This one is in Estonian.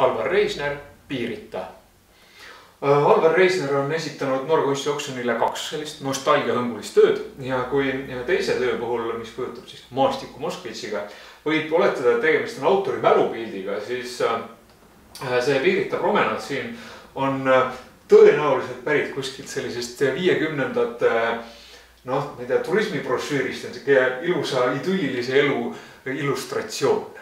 Alvar Reisner, Piirita. Äh, Alvar Reisner on esitanud Norra kunstioksjonile kaks sellist nostalgiahõngulist tööd ja kui teise töö puhul, mis kujutab siis maastikku Moskvitšiga, võib oletada, et tegemist on autori mälupildiga, siis äh, see Piirita promenaad siin on äh, tõenäoliselt pärit kuskilt sellisest viiekümnendate noh, ma ei tea, turismibrošüürist on sihuke ilusa idüllilise elu illustratsioon